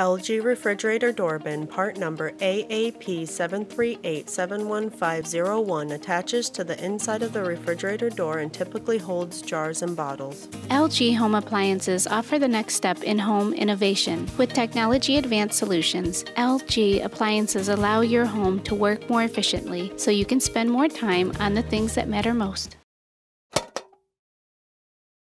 LG refrigerator door bin, part number AAP73871501 attaches to the inside of the refrigerator door and typically holds jars and bottles. LG Home Appliances offer the next step in home innovation. With technology advanced solutions, LG appliances allow your home to work more efficiently so you can spend more time on the things that matter most.